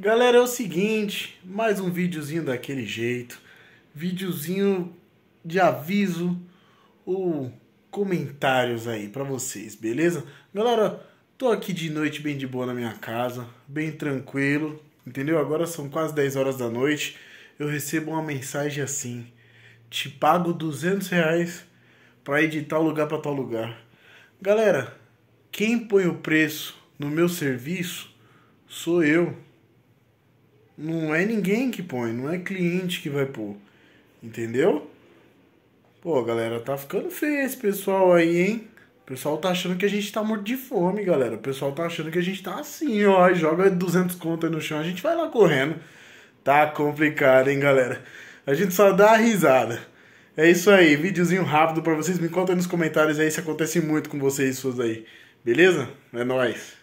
Galera, é o seguinte, mais um videozinho daquele jeito, videozinho de aviso ou comentários aí pra vocês, beleza? Galera, tô aqui de noite bem de boa na minha casa, bem tranquilo, entendeu? Agora são quase 10 horas da noite, eu recebo uma mensagem assim, te pago 200 reais pra ir de tal lugar pra tal lugar. Galera, quem põe o preço no meu serviço sou eu. Não é ninguém que põe, não é cliente que vai pôr. Entendeu? Pô, galera, tá ficando feio esse pessoal aí, hein? O pessoal tá achando que a gente tá morto de fome, galera. O pessoal tá achando que a gente tá assim, ó. Joga 200 contas no chão, a gente vai lá correndo. Tá complicado, hein, galera? A gente só dá risada. É isso aí, videozinho rápido para vocês. Me contem nos comentários aí se acontece muito com vocês, suas aí. Beleza? É nóis.